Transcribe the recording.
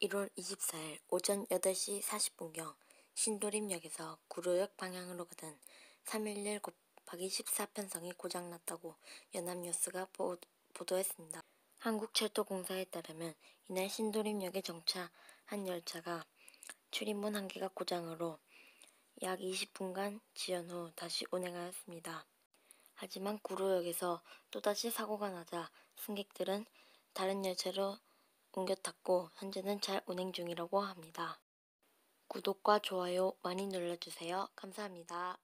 (1월 24일) 오전 8시 40분경 신도림역에서 구로역 방향으로 가던 (311 곱하기 14) 편성이 고장났다고 연합뉴스가 보도했습니다. 한국철도공사에 따르면 이날 신도림역에 정차한 열차가 출입문 한 개가 고장으로 약 20분간 지연 후 다시 운행하였습니다. 하지만 구로역에서 또다시 사고가 나자 승객들은 다른 열차로 옮겨 탔고 현재는 잘 운행 중이라고 합니다. 구독과 좋아요 많이 눌러주세요. 감사합니다.